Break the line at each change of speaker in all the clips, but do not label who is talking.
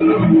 Thank you.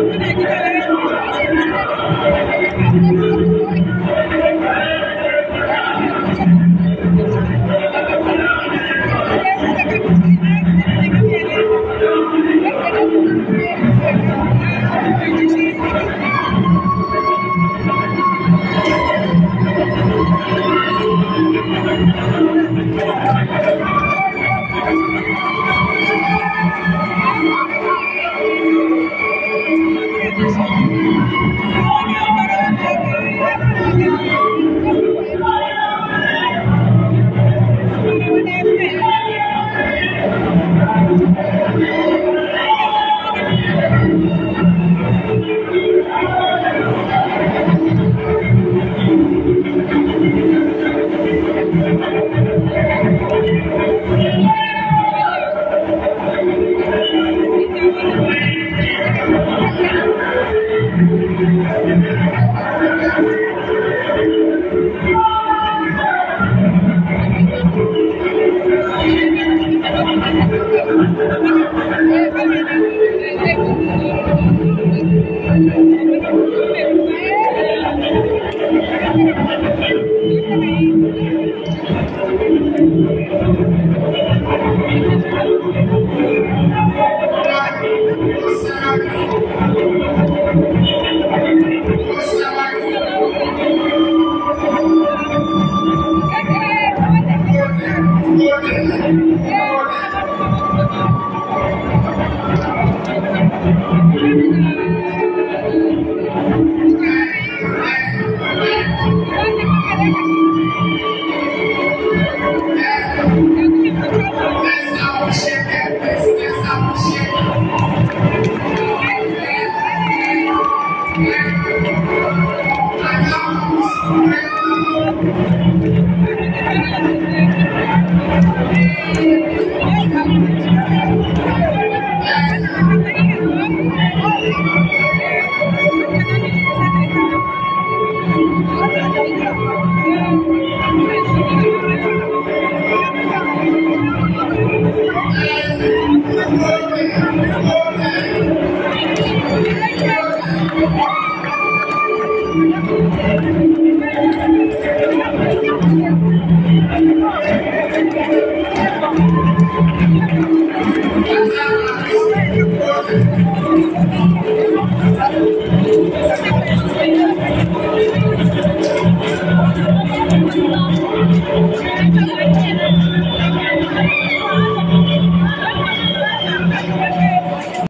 Thank you. Thank you. Thank you. Thank you. 不知道，谁来拆快递？